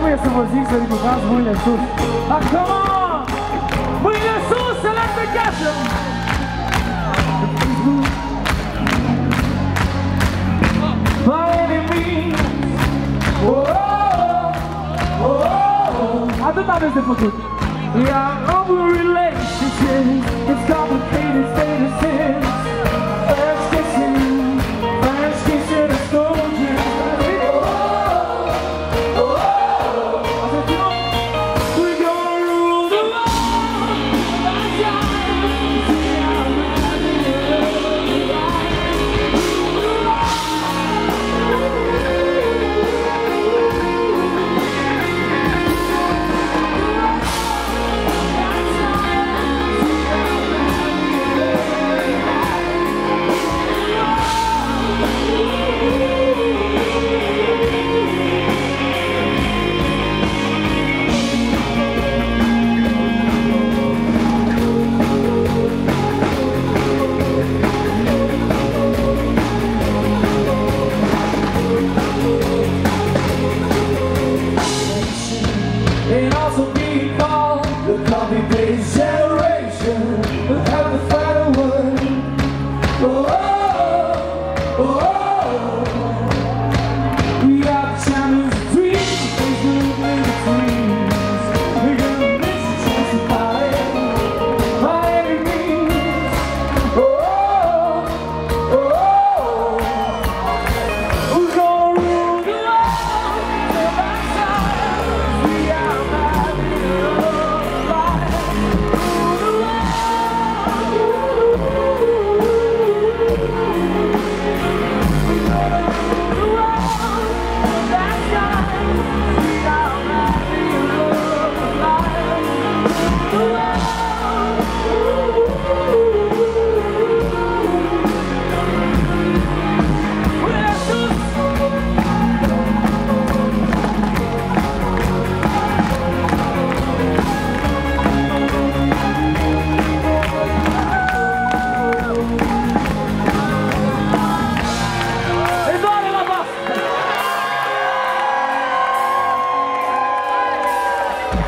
trebuie să vă zic să ridicați mâinile sus. Acum! Mâinile sus, să le pe casă! By any means oh, oh, oh, Atât aveți de făcut! We are over relationships, It's complicated, stay the same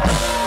Bye.